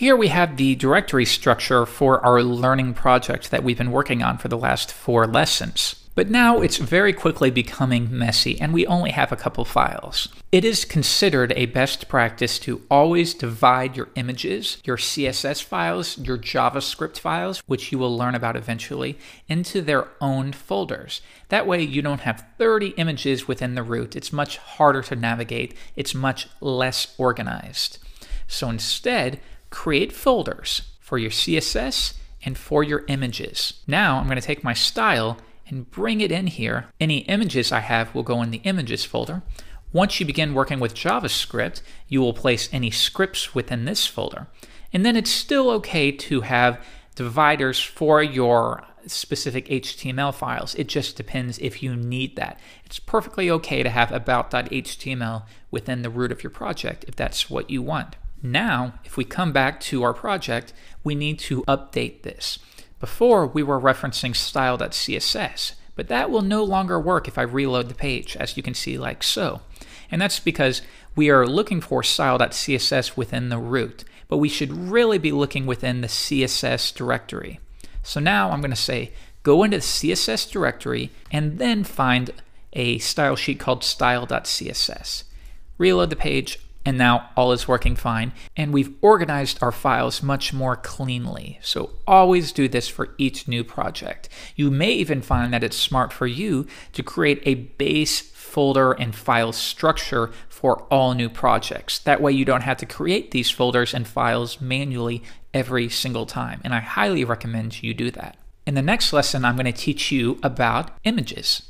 Here we have the directory structure for our learning project that we've been working on for the last four lessons. But now it's very quickly becoming messy and we only have a couple files. It is considered a best practice to always divide your images, your CSS files, your JavaScript files, which you will learn about eventually, into their own folders. That way you don't have 30 images within the root. It's much harder to navigate. It's much less organized. So instead, create folders for your CSS and for your images. Now I'm going to take my style and bring it in here. Any images I have will go in the images folder. Once you begin working with JavaScript, you will place any scripts within this folder. And then it's still okay to have dividers for your specific HTML files. It just depends if you need that. It's perfectly okay to have about.html within the root of your project if that's what you want. Now, if we come back to our project, we need to update this. Before, we were referencing style.css, but that will no longer work if I reload the page, as you can see like so. And that's because we are looking for style.css within the root, but we should really be looking within the CSS directory. So now I'm going to say go into the CSS directory and then find a style sheet called style.css. Reload the page, and now all is working fine. And we've organized our files much more cleanly. So always do this for each new project. You may even find that it's smart for you to create a base folder and file structure for all new projects. That way you don't have to create these folders and files manually every single time. And I highly recommend you do that. In the next lesson, I'm going to teach you about images.